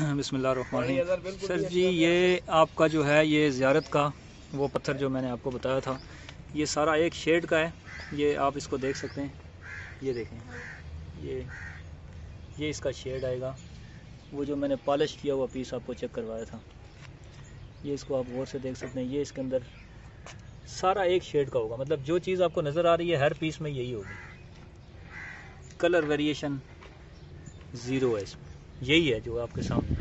बिस्मिल्लाह sir जी ये आपका जो है ये ज़्यारत का वो पत्थर जो मैंने आपको बताया था ये सारा एक शेड का है। ये आप इसको देख सकते हैं। ये देखें। ये ये इसका शेड आएगा। वो जो मैंने पॉलिश किया हुआ पीस आपको चेक करवाया था। ये इसको आप गौर से देख सकते हैं। ये इसके अंदर सारा एक शेड का होगा। मतलब जो चीज़ आपको नज़र आ रही है हर पीस में यही होगी। कलर वेरिएशन ज़ीरो है इसमें। यही है जो आपके सामने।